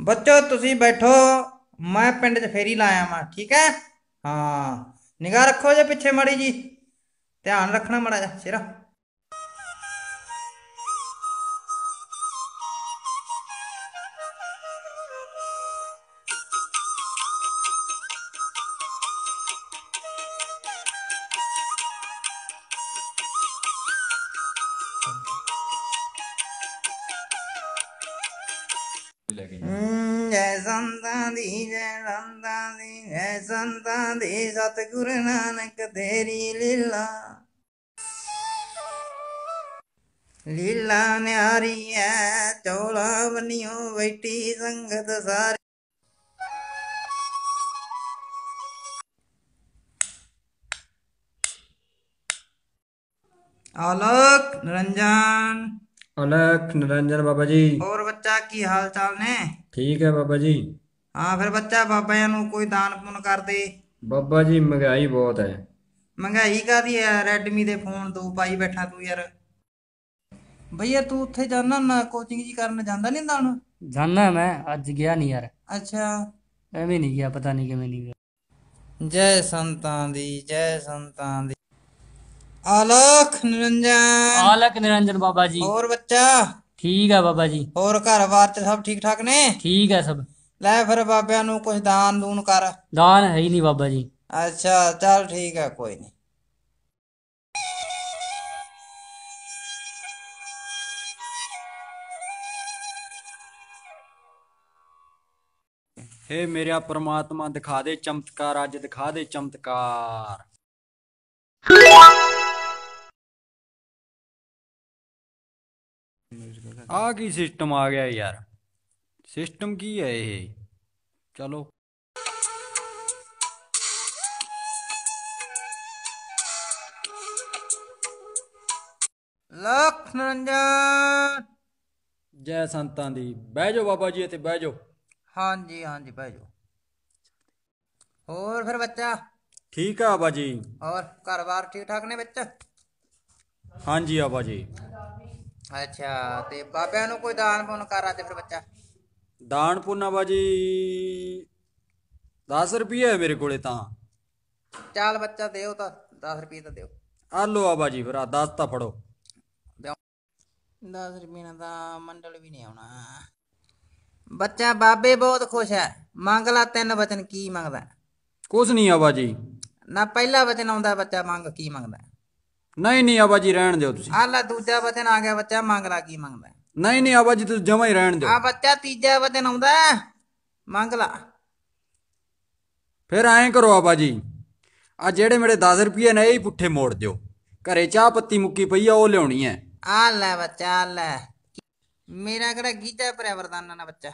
ਬੱਚੋ, ਤੁਸੀਂ ਬੈਠੋ। ਮੈਂ ਪਿੰਡ 'ਚ ਫੇਰੀ ਲਾਇਆ ਵਾਂ ਠੀਕ ਹੈ? ਹਾਂ। ਨਿਗਾਹ ਰੱਖੋ ਜੇ ਪਿੱਛੇ ਮਾੜੀ ਜੀ। ਧਿਆਨ ਰੱਖਣਾ ਮਾੜਾ ਜਿਹਾ, ਸਿਰਾ। ਜੈ ਸੰਤਾਂ ਦੀ, ਜੈ ਸੰਤਾਂ ਦੀ, ਜੈ ਸੰਤਾਂ ਦੀ। ਸਤਿਗੁਰ ਨਾਨਕ ਤੇਰੀ ਲੀਲਾ। ਲੀਲਾ ਨਿਆਰੀ ਐ ਚੋਲਾ ਬਨਿਓ ਬੈਠੀ ਸੰਗਤ ਸਾਰੀ। ਆਲੋਕ ਨਿਰੰਜਨ ਅਲਖ ਨਿਰੰਜਨ ਬਾਬਾ ਜੀ। ਹੋਰ ਬੱਚਾ ਕੀ ਹਾਲ ਚਾਲ ਨੇ? ਠੀਕ ਹੈ ਬਾਬਾ ਜੀ। ਹਾਂ ਫਿਰ ਬੱਚਾ ਬਾਬਿਆਂ ਨੂੰ ਕੋਈ ਦਾਨ ਪੁੰਨ ਕਰ ਦੇ। ਬਾਬਾ ਜੀ ਮਹਿੰਗਾਈ ਬਹੁਤ ਹੈ। ਮਹਿੰਗਾਈ ਕਾਦੀ ਐ ਰੈਡਮੀ ਦੇ ਫੋਨ ਦੋ ਪਾਈ ਬੈਠਾ ਤੂੰ ਯਾਰ। ਭਈਆ ਤੂੰ ਉੱਥੇ ਜਾਣਾ ਨਾ ਕੋਚਿੰਗ ਜੀ ਕਰਨ ਜਾਂਦਾ ਨਹੀਂ ਹੁੰਦਾ ਹੁਣ? ਜਾਨਾ ਮੈਂ ਅੱਜ ਗਿਆ ਨਹੀਂ ਯਾਰ। ਅੱਛਾ। ਐਵੇਂ ਨਹੀਂ ਗਿਆ ਪਤਾ ਨਹੀਂ ਕਿਵੇਂ ਨਹੀਂ ਗਿਆ। ਜੈ ਸੰਤਾਂ ਦੀ ਜੈ ਸੰਤਾਂ ਦੀ। ਆਲਖ ਨਿਰੰਜਨ। ਆਲਕ ਨਿਰੰਜਨ ਬਾਬਾ ਜੀ। ਹੋਰ ਬੱਚਾ? ਠੀਕ ਹੈ ਬਾਬਾ ਜੀ। ਹੋਰ ਘਰ-ਬਾਰ ਚ ਸਭ ਠੀਕ ਠਾਕ ਨੇ? ਠੀਕ ਹੈ ਸਭ। ਲੈ ਫਿਰ ਬਾਬਿਆਂ ਨੂੰ ਕੁਝ ਦਾਨ ਦੂਨ ਕਰ। ਦਾਨ ਹੈ ਹੀ ਨਹੀਂ ਬਾਬਾ ਜੀ। ਅੱਛਾ ਚੱਲ ਠੀਕ ਹੈ ਕੋਈ ਨਹੀਂ ਹੇ ਮੇਰਾ ਪ੍ਰਮਾਤਮਾ ਦਿਖਾ ਦੇ ਚਮਤਕਾਰ ਅੱਜ ਦਿਖਾ ਦੇ ਚਮਤਕਾਰ। ਆ ਕੀ ਸਿਸਟਮ ਆ ਗਿਆ ਯਾਰ? ਸਿਸਟਮ ਕੀ ਹੈ ਇਹ? ਚਲੋ। ਲਖ ਨਿਰੰਜਨ ਜੈ ਸੰਤਾਂ ਦੀ। ਬਹਿ ਜਾਓ ਬਾਬਾ ਜੀ ਇੱਥੇ ਬਹਿ ਜਾਓ। ਹਾਂਜੀ ਹਾਂਜੀ ਭਾਈ ਜੋ ਹੋਰ ਫਿਰ ਬੱਚਾ? ਠੀਕ ਆ ਬਾਬਾ ਜੀ। ਹੋਰ ਘਰ-ਬਾਰ ਠੀਕ ਠਾਕ ਨੇ ਬੱਚਾ ਹਾਂਜੀ ਬਾਬਾ ਜੀ। ਅੱਛਾ ਤੇ ਬਾਬਿਆਂ ਨੂੰ ਕੋਈ ਦਾਨ ਪੁੰਨ ਕਰ ਤੇ ਫਿਰ ਬੱਚਾ? ਦਾਨ ਪੁੰਨਾ ਬਾਜੀ 10 ਰੁਪਏ ਹੈ ਮੇਰੇ ਕੋਲੇ ਤਾਂ। ਚੱਲ ਬੱਚਾ ਦਿਓ ਤਾਂ 10 ਰੁਪਏ ਤਾਂ ਦਿਓ। ਆ ਲੋ ਆ ਬਾਜੀ ਫਿਰ ਆ 10 ਤਾਂ ਫੜੋ। 10 ਰੁਪਏ ਨਾਲ ਤਾਂ ਮੰਡਲ ਵੀ ਨਹੀਂ ਆਉਣਾ। ਬੱਚਾ ਬਾਬੇ ਬਹੁਤ ਖੁਸ਼ ਹੈ। ਮੰਗ ਲਾ ਤਿੰਨ ਵਚਨ ਕੀ ਮੰਗਦਾ? ਕੁਛ ਨਹੀਂ ਆ ਬਾਜੀ। ਨਾ ਪਹਿਲਾ ਵਚਨ ਆਉਂਦਾ ਬੱਚਾ ਮੰਗ ਕੀ ਮੰਗਦਾ? ਨਹੀਂ ਨਹੀਂ ਆ ਬਾਜੀ ਰਹਿਣ ਦਿਓ ਤੁਸੀਂ। ਆਹ ਲੈ ਦੂਜਾ ਵਚਨ ਆ ਗਿਆ ਬੱਚਾ ਮੰਗ ਲਾ ਕੀ ਮੰਗਦਾ? ਨਹੀਂ ਨਹੀਂ ਆ ਬਾਜੀ ਤੁਸੀਂ ਜਮਾ ਹੀ ਰਹਿਣ ਆ ਦਿਓ ਬੱਚਾ ਤੀਜਾ ਵਚਨ ਆਉਂਦਾ ਹੈ, ਮੰਗ ਲਾ। ਫਿਰ ਐਂ ਕਰੋ ਆ ਬਾਜੀ ਆ ਜਿਹੜੇ ਮੇਰੇ 10 ਰੁਪਏ ਨੇ ਇਹ ਹੀ ਪੁੱਠੇ ਮੋੜ ਦਿਓ। ਘਰੇ ਚਾਹ ਪੱਤੀ ਮੁੱਕੀ ਪਈ ਆ ਉਹ ਲਿਆਉਣੀ ਐ ਆ ਲੈ ਬੱਚਾ ਆ ਲੈ। ਮੇਰਾ ਕਿਹੜਾ ਗੀਤਾ ਭਰਿਆ ਵਰਦਾਨਾ ਨਾ ਬੱਚਾ।